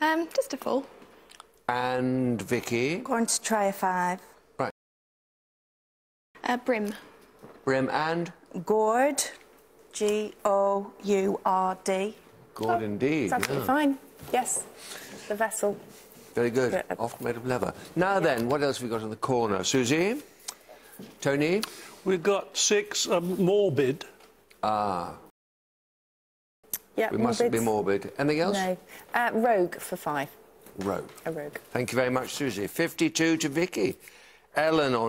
Um, just a full. And Vicky. Going to try a five. Right. Uh, brim. Brim and Gourd. G O U R D. good indeed. It's absolutely yeah. fine. Yes, the vessel. Very good. Yeah. Often made of leather. Now then, what else have we got in the corner? Susie? Tony? We've got six um, morbid. Ah, Yeah, we mustn't be morbid. Anything else? No. Uh, rogue for five. Rogue. A rogue. Thank you very much, Susie. 52 to Vicky. Ellen on